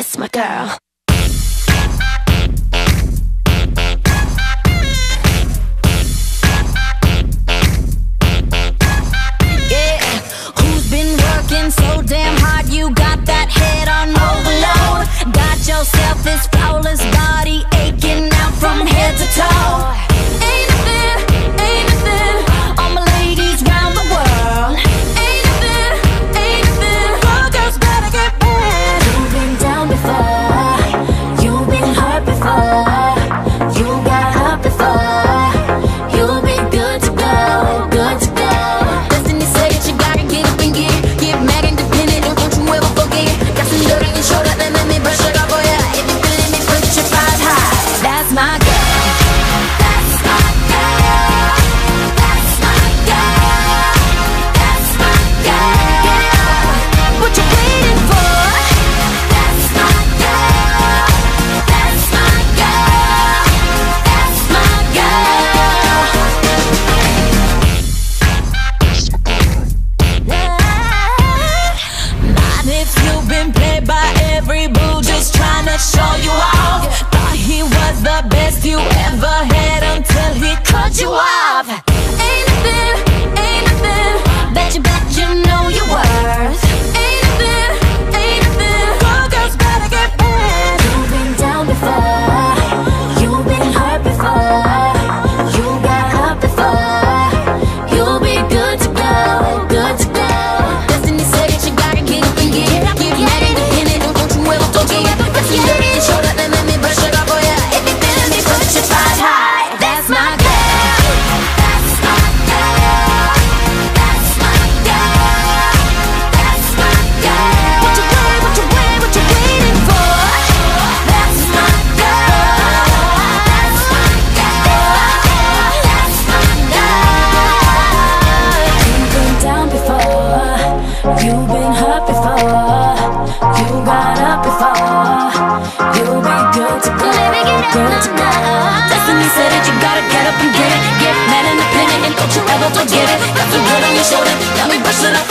Yes, my girl. show you off. Thought he was the best you ever had until he cut you off. You've been hurt before. You got up before. You'll be good to go. Good to go. Destiny said that you gotta get up and get it. Get mad and independent And don't you ever forget it. Got the good on your shoulder. Now we brush it